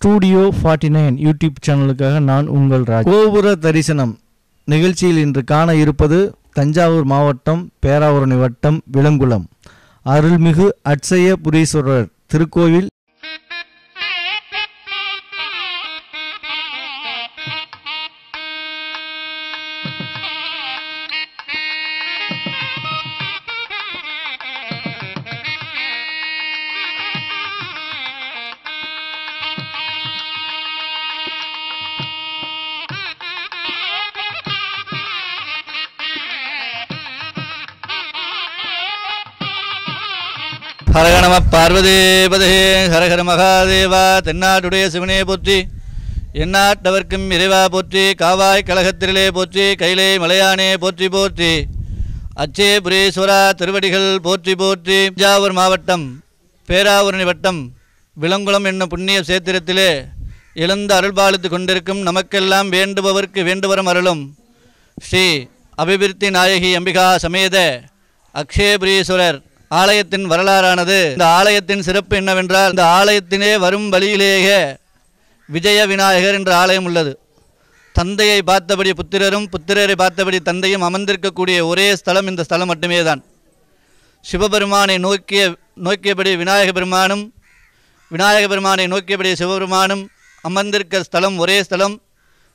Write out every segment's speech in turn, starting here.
Studio forty nine YouTube சேனலுக்காக நான் உங்கள் ராஜ். கோபுர தரிசனம். நிகழ்ச்சியில் இன்று காண இருப்பது தஞ்சாவூர் மாவட்டம் பேராவூரணி வட்டம் விலங்குளம். அருள்மிகு அட்சய புரீஸ்வரர் திருக்கோவில் ஹரகணம நம பார்வதேபதே ஹரஹர மகாதேவா தென்னாட்டுடைய சிவனே போற்றி எந்நாட்டவர்க்கும் இறைவா போற்றி காவாய் கழகத்திலே போற்றி கைலே மலையானே போற்றி போற்றி அச்சே புரீஸ்வரா திருவடிகள் போற்றி போற்றி தஞ்சாவூர் மாவட்டம் பேராவூரணி வட்டம் விலங்குளம் என்னும் புண்ணிய சேத்திரத்திலே எழுந்து அருள்பாலித்து கொண்டிருக்கும் நமக்கெல்லாம் வேண்டுபவர்க்கு வேண்டுவரம் அருளும் ஸ்ரீ அபிவிருத்தி நாயகி அம்பிகா சமேத அக்ஷயபுரீஸ்வரர் ஆலயத்தின் வரலாறானது. இந்த ஆலயத்தின் சிறப்பு என்னவென்றால் இந்த ஆலயத்திலே வரும் வழியிலேயே விஜய விநாயகர் என்ற ஆலயம் உள்ளது. தந்தையை பார்த்தபடி புத்திரரும் புத்திரரை பார்த்தபடி தந்தையும் அமர்ந்திருக்கக்கூடிய ஒரே ஸ்தலம் இந்த ஸ்தலம் மட்டுமே தான் சிவபெருமானை நோக்கிய நோக்கியபடி விநாயக பெருமானும் விநாயக பெருமானை நோக்கியபடி சிவபெருமானும் அமர்ந்திருக்க ஸ்தலம் ஒரே ஸ்தலம்.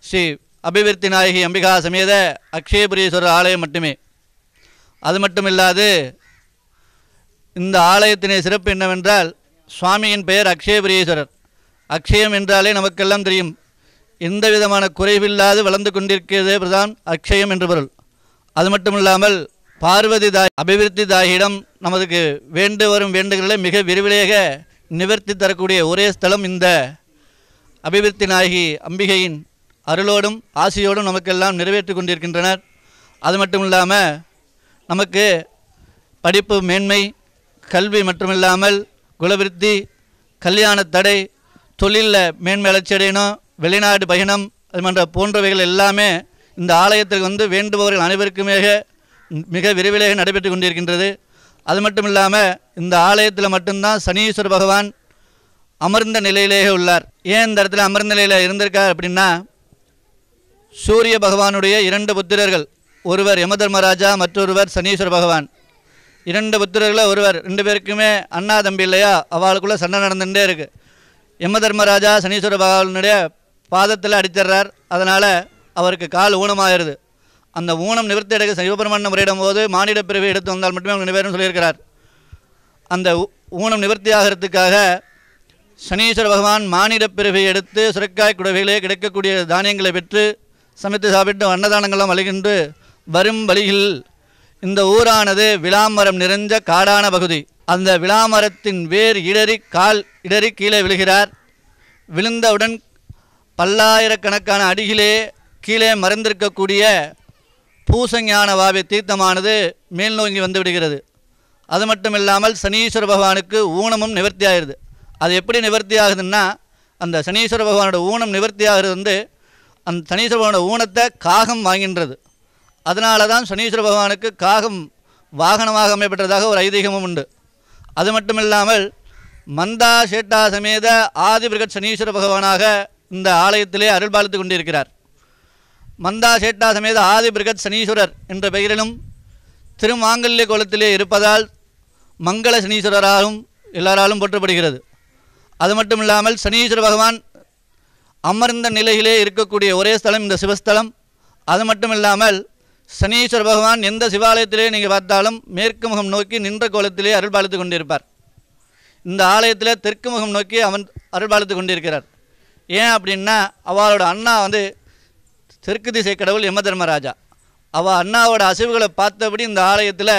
ஸ்ரீ அபிவிருத்தி நாயகி அம்பிகா சமேத அக்ஷயபுரீஸ்வரர் ஆலயம் மட்டுமே. அது மட்டும் இல்லாது இந்த ஆலயத்தினை சிறப்பு என்னவென்றால் சுவாமியின் பெயர் அக்ஷயபிரியேஸ்வரர் அக்ஷயம் என்றாலே நமக்கெல்லாம் தெரியும். எந்த விதமான குறைவில்லாது வளர்ந்து கொண்டிருக்கிறதே பிரதான் அக்ஷயம் என்று பொருள். அது மட்டுமில்லாமல் பார்வதி தாய் அபிவிருத்தி தாயிடம் நமதுக்கு வேண்டு வரும் வேண்டுகளை மிக விரிவிலேக நிவர்த்தி தரக்கூடிய ஒரே ஸ்தலம் இந்த அபிவிருத்தி நாயகி அம்பிகையின் அருளோடும் ஆசியோடும் நமக்கெல்லாம் நிறைவேற்றி கொண்டிருக்கின்றனர். அது மட்டும் இல்லாமல் நமக்கு படிப்பு மேன்மை கல்வி மட்டுமில்லாமல் குலவிருத்தி கல்யாண தடை தொழிலில் மேன்மை வெளிநாடு பயணம் அது போன்ற போன்றவைகள் எல்லாமே இந்த ஆலயத்திற்கு வந்து வேண்டுபவர்கள் அனைவருக்குமே மிக விரைவிலேயே நடைபெற்று கொண்டிருக்கின்றது. அது மட்டும் இல்லாமல் இந்த ஆலயத்தில் மட்டும்தான் சனீஸ்வர பகவான் அமர்ந்த நிலையிலேயே உள்ளார். ஏன் இந்த இடத்துல அமர்ந்த நிலையில் இருந்திருக்கார் அப்படின்னா சூரிய பகவானுடைய இரண்டு புத்திரர்கள் ஒருவர் யமதர்மராஜா மற்றொருவர் சனீஸ்வர பகவான். இரண்டு புத்திரர்களில் ஒருவர் ரெண்டு பேருக்குமே அண்ணா தம்பி இல்லையா? அவளுக்குள்ளே சண்டை நடந்துகிட்டே இருக்குது யமதர்மராஜா சனீஸ்வர பகவானுடைய பாதத்தில் அடிச்சிடுறார் அதனால் அவருக்கு கால் ஊனமாயிருது. அந்த ஊனம் நிவர்த்தி எடுக்க சிவபெருமான முறையிடும் போது மானிட பிரிவு எடுத்து வந்தால் மட்டுமே அவங்க நிவேறும் சொல்லியிருக்கிறார். அந்த ஊனம் நிவர்த்தி ஆகிறதுக்காக சனீஸ்வர பகவான் மானிட பிரிவை எடுத்து சுரக்காய் குடவைகளே கிடைக்கக்கூடிய தானியங்களை பெற்று சமைத்து சாப்பிட்டு அன்னதானங்கள்லாம் வழிகின்று வரும் வழியில் இந்த ஊரானது விளாமரம் நிறைஞ்ச காடான பகுதி. அந்த விளாமரத்தின் வேர் இடறி கால் இடறி கீழே விழுகிறார். விழுந்தவுடன் பல்லாயிரக்கணக்கான அடியிலே கீழே மறைந்திருக்கக்கூடிய பூசஞான வாவி தீர்த்தமானது மேல் நோங்கி வந்து விடுகிறது. அது மட்டும் இல்லாமல் சனீஸ்வர பகவானுக்கு ஊனமும் நிவர்த்தி ஆகிருது அது எப்படி நிவர்த்தி ஆகுதுன்னா அந்த சனீஸ்வர பகவானோட ஊனம் நிவர்த்தி ஆகிறது வந்து அந்த சனீஸ்வர பகவானோட ஊனத்தை காகம் வாங்கின்றது. அதனால தான் சனீஸ்வர பகவானுக்கு காகம் வாகனமாக அமையப்பட்டதாக ஒரு ஐதீகமும் உண்டு. அது மட்டும் இல்லாமல் மந்தா சேட்டா சமேத ஆதிபிரகட் சனீஸ்வர பகவானாக இந்த ஆலயத்திலே அருள்பாலித்து கொண்டிருக்கிறார். மந்தா சேட்டா சமேத ஆதிபிரகத் சனீஸ்வரர் என்ற பெயரிலும் திருமாங்கல்ய கோலத்திலே இருப்பதால் மங்கள சனீஸ்வரராலும் எல்லாராலும் போற்றப்படுகிறது. அது மட்டும் இல்லாமல் சனீஸ்வர பகவான் அமர்ந்த நிலையிலே இருக்கக்கூடிய ஒரே ஸ்தலம் இந்த சிவஸ்தலம். அது மட்டும் இல்லாமல் சனீஸ்வர பகவான் எந்த சிவாலயத்திலே நீங்கள் பார்த்தாலும் மேற்கு முகம் நோக்கி நின்ற கோலத்திலே அருள்பாலித்து கொண்டிருப்பார். இந்த ஆலயத்தில் தெற்கு முகம் நோக்கி அவன் அருள்பாலித்து கொண்டிருக்கிறார். ஏன் அப்படின்னா அவளோட அண்ணா வந்து தெற்கு திசை கடவுள் யம தர்மராஜா. அவள் அண்ணாவோட அசைவுகளை பார்த்தபடி இந்த ஆலயத்தில்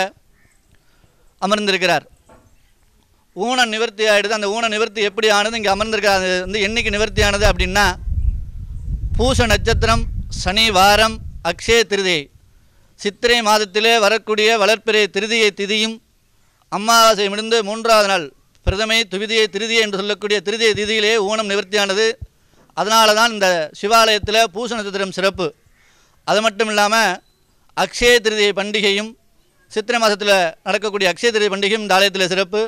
அமர்ந்திருக்கிறார். ஊன நிவர்த்தி ஆகிடுது அந்த ஊன நிவர்த்தி எப்படி ஆனது? இங்கே அமர்ந்திருக்கார் அது வந்து என்னைக்கு நிவர்த்தி ஆனது அப்படின்னா பூச நட்சத்திரம் சனி வாரம் அக்ஷய திருதியை சித்திரை மாதத்திலே வரக்கூடிய வளர்ப்பிறை திருதியை திதியும் அமாவாசை முடிந்து மூன்றாவது நாள் பிரதமை துவிதியை திருதியை என்று சொல்லக்கூடிய திருதியை திதியிலே ஊனம் நிவர்த்தியானது. அதனால தான் இந்த சிவாலயத்தில் பூச நட்சத்திரம் சிறப்பு. அது மட்டும் இல்லாமல் அக்ஷய திருதியை பண்டிகையும் சித்திரை மாதத்தில் நடக்கக்கூடிய அக்ஷய திருதி பண்டிகையும் இந்த ஆலயத்தில் சிறப்பு.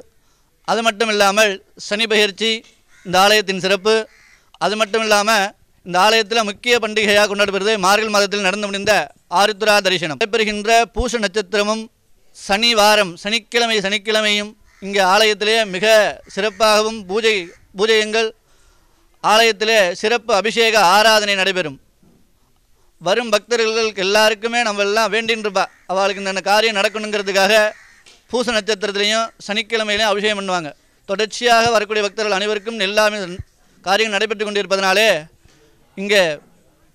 அது மட்டும் இல்லாமல் சனி பயிற்சி இந்த ஆலயத்தின் சிறப்பு. அது மட்டும் இல்லாமல் இந்த ஆலயத்தில் முக்கிய பண்டிகையாக கொண்டாடப்படுவது மார்கழி மாதத்தில் நடந்து முடிந்த ஆருத்ரா தரிசனம். நடைபெறுகின்ற பூச நட்சத்திரமும் சனி வாரம் சனிக்கிழமை சனிக்கிழமையும் இங்கே ஆலயத்திலே மிக சிறப்பாகவும் பூஜை பூஜையங்கள் ஆலயத்திலே சிறப்பு அபிஷேக ஆராதனை நடைபெறும். வரும் பக்தர்களுக்கு எல்லாருக்குமே நம்ம எல்லாம் வேண்டின்றிருப்பா அவளுக்கு இந்த காரியம் நடக்கணுங்கிறதுக்காக பூச நட்சத்திரத்திலையும் சனிக்கிழமையிலையும் அபிஷேகம் பண்ணுவாங்க. தொடர்ச்சியாக வரக்கூடிய பக்தர்கள் அனைவருக்கும் எல்லாமே காரியம் நடைபெற்று கொண்டிருப்பதனாலே இங்கே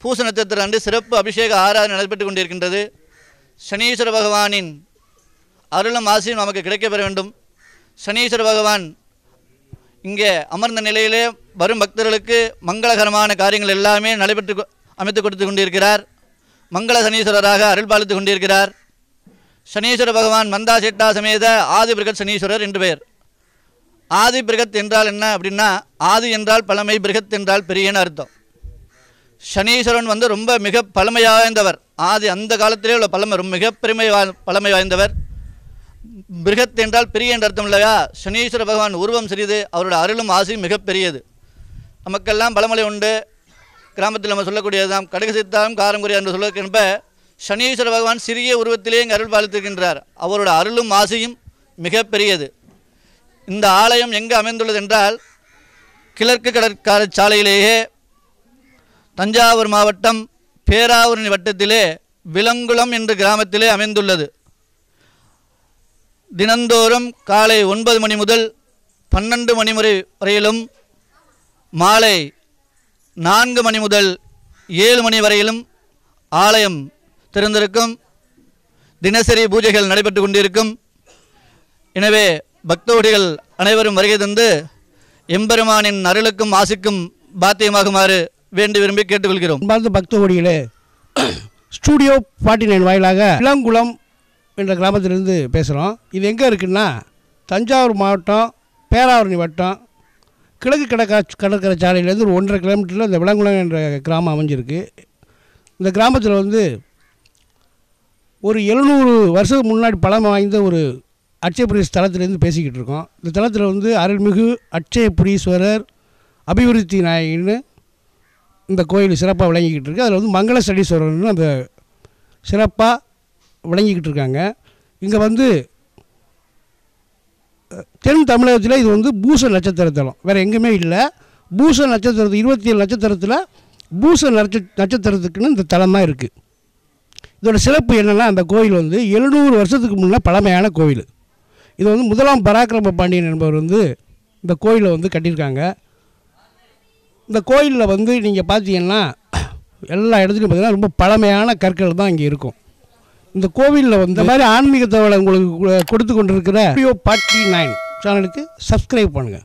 பூச நட்சத்திரம் அன்று சிறப்பு அபிஷேக ஆராதனை நடைபெற்று கொண்டிருக்கின்றது. சனீஸ்வர பகவானின் அருளும் ஆசையும் நமக்கு கிடைக்கப்பெற வேண்டும். சனீஸ்வர பகவான் இங்கே அமர்ந்த நிலையிலே வரும் பக்தர்களுக்கு மங்களகரமான காரியங்கள் எல்லாமே நடைபெற்று அமைத்து கொடுத்து கொண்டிருக்கிறார். மங்கள சனீஸ்வரராக அருள் பாலித்து கொண்டிருக்கிறார். சனீஸ்வர பகவான் மந்தா சிட்டா சமேத ஆதி பிரகத் சனீஸ்வரர் என்று பெயர். ஆதி பிரகத் என்றால் என்ன அப்படின்னா ஆதி என்றால் பழமை பிரகத் என்றால் பெரியன்னு அர்த்தம். சனீஸ்வரன் வந்து ரொம்ப மிக பழமை வாய்ந்தவர். ஆதி அந்த காலத்திலே உள்ள பழமை ரொம்ப மிக பெருமை வா- பழமை வாய்ந்தவர். பிருகத் என்றால் பெரிய என்ற அர்த்தம் இல்லையா? சனீஸ்வர பகவான் உருவம் சிறிது அவரோட அருளும் ஆசையும் மிகப்பெரியது நமக்கெல்லாம் பழமொழி உண்டு. கிராமத்தில் நம்ம சொல்லக்கூடியதுதான் கடுகு சித்தாம் காரம் குறையா என்று சொல்லுகின்ற சனீஸ்வர பகவான் சிறிய உருவத்திலே இங்கே அருள் பாலித்திருக்கின்றார். அவரோட அருளும் ஆசையும் மிகப்பெரியது இந்த ஆலயம் எங்கே அமைந்துள்ளது என்றால் கிழக்கு கடற்கரை சாலையிலேயே தஞ்சாவூர் மாவட்டம் பேராவூரணி வட்டத்திலே விலங்குளம் என்ற கிராமத்திலே அமைந்துள்ளது. தினந்தோறும் காலை ஒன்பது மணி முதல் பன்னெண்டு மணி முறை வரையிலும் மாலை நான்கு மணி முதல் ஏழு மணி வரையிலும் ஆலயம் திறந்திருக்கும். தினசரி பூஜைகள் நடைபெற்று கொண்டிருக்கும். எனவே பக்தோடிகள் அனைவரும் வருகை தந்து எம்பெருமானின் அருளுக்கும் ஆசிக்கும் பாத்தியமாகுமாறு வேண்டி விரும்பி கேட்டுக்கொள்கிறோம். அன்பார்ந்த பக்தோடிகளே ஸ்டூடியோ ஃபார்ட்டி நைன் வாயிலாக இளங்குளம் என்ற கிராமத்திலிருந்து பேசுகிறோம் இது எங்கே இருக்குன்னா தஞ்சாவூர் மாவட்டம் பேராவரணி வட்டம் கிழக்கு கடற்கரை கடற்கரை சாலையிலேருந்து ஒரு ஒன்றரை கிலோமீட்டரில் இந்த விளங்குளம் என்ற கிராமம் அமைஞ்சிருக்கு. இந்த கிராமத்தில் வந்து ஒரு எழுநூறு வருஷத்துக்கு முன்னாடி பழமை வாய்ந்த ஒரு அட்சயபுரீஸ் ஸ்தலத்திலேருந்து பேசிக்கிட்டு இருக்கோம். இந்த தலத்தில் வந்து அருள்மிகு அட்சயபுரீஸ்வரர் அபிவிருத்தி நாயகின்னு இந்த கோயில் சிறப்பாக விளங்கிக்கிட்டு இருக்குது அதில் வந்து மங்கள சடீஸ்வரர்னு அந்த சிறப்பாக விளங்கிக்கிட்டு இருக்காங்க. இங்கே வந்து தென் தமிழகத்தில் இது வந்து பூச நட்சத்திரத்தலம். வேறு எங்கேயுமே இல்லை. பூச நட்சத்திரத்து இருபத்தி ஏழு நட்சத்திரத்தில் பூச நட்ச நட்சத்திரத்துக்குன்னு இந்த தலம் தான் இருக்குது இதோட சிறப்பு என்னென்னா அந்த கோயில் வந்து எழுநூறு வருஷத்துக்கு முன்னே பழமையான கோயில். இது வந்து முதலாம் பராக்கிரம பாண்டியன் என்பவர் வந்து இந்த கோயிலை வந்து கட்டியிருக்காங்க. இந்த கோயிலில் வந்து நீங்கள் பார்த்தீங்கன்னா எல்லா இடத்துலையும் பார்த்தீங்கன்னா ரொம்ப பழமையான கற்கள் தான் இங்கே இருக்கும். இந்த கோவிலில் வந்து இந்த மாதிரி ஆன்மீக தகவலை உங்களுக்கு கொடுத்து கொண்டிருக்கிற வீடியோ பார்ட்டி நைன் சேனலுக்கு சப்ஸ்கிரைப் பண்ணுங்கள்